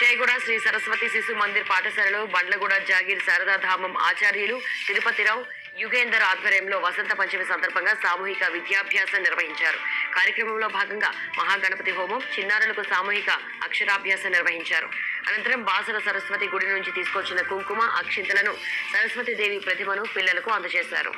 విజయగూడ శ్రీ సరస్వతి శిశు మందిర్ పాఠశాలలో బండ్లగూడ జాగీర్ శారదాధామం ఆచార్యులు తిరుపతిరావు యుగేందర్ ఆధ్వర్యంలో వసంత పంచమి సందర్భంగా సామూహిక విద్యాభ్యాసం నిర్వహించారు. కార్యక్రమంలో భాగంగా మహాగణపతి హోమం చిన్నారులకు సామూహిక అక్షరాభ్యాసం నిర్వహించారు. అనంతరం బాసర సరస్వతి గుడి నుంచి తీసుకొచ్చిన కుంకుమ అక్షింతలను సరస్వతి దేవి ప్రతిమను పిల్లలకు అందజేశారు.